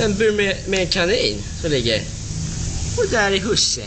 En bur med, med en kanin som ligger. Och där är husse.